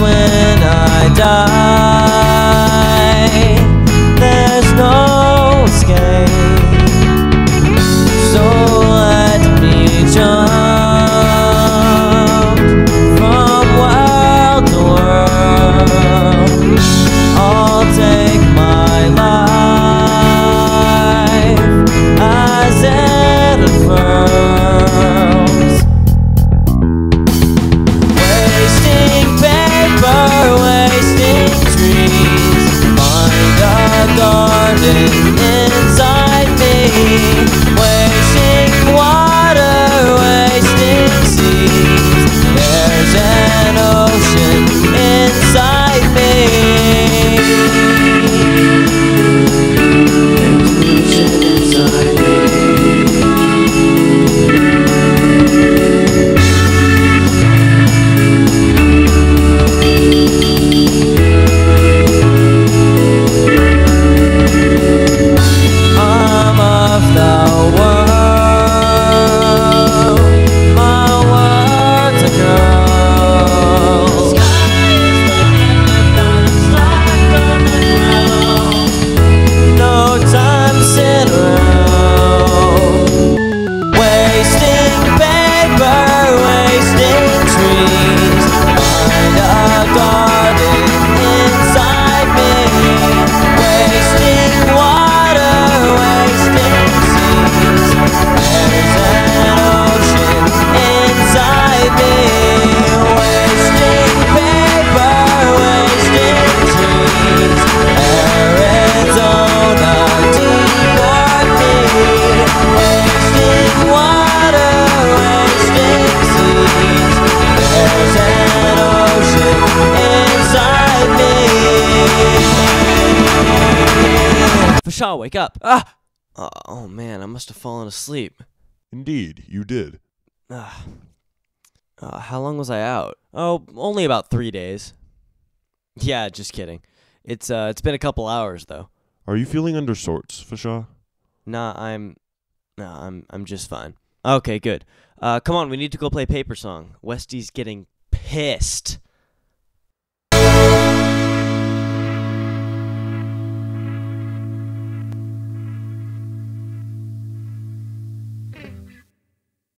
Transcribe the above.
when I die. There's no escape. So let me jump from world to world. I'll take Fashaw, wake up! Ah! Oh, oh man, I must have fallen asleep. Indeed, you did. Ah. Uh, how long was I out? Oh, only about three days. Yeah, just kidding. It's uh, it's been a couple hours though. Are you feeling under sorts, Fashaw? Nah, I'm, nah, I'm, I'm just fine. Okay, good. Uh, come on, we need to go play paper song. Westy's getting pissed.